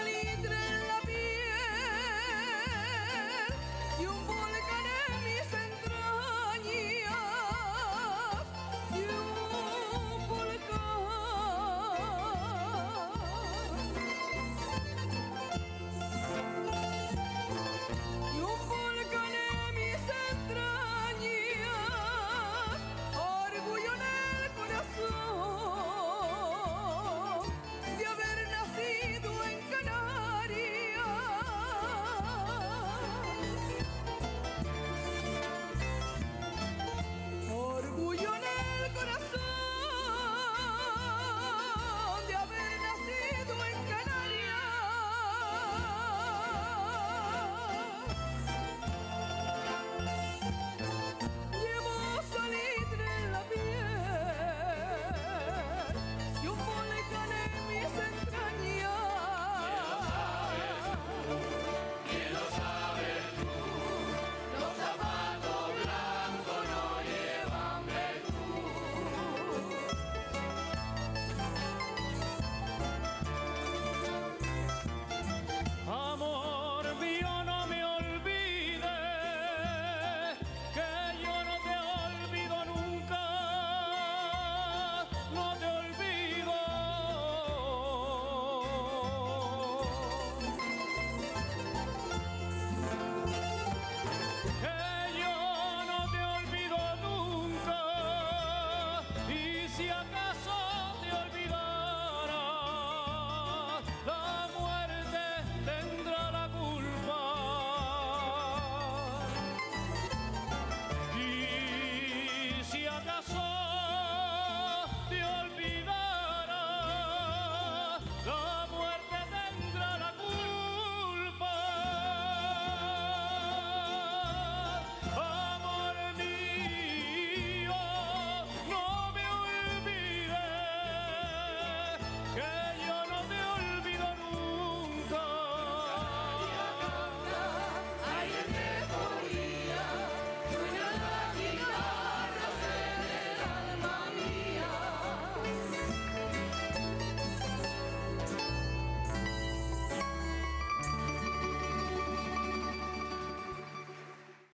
slowly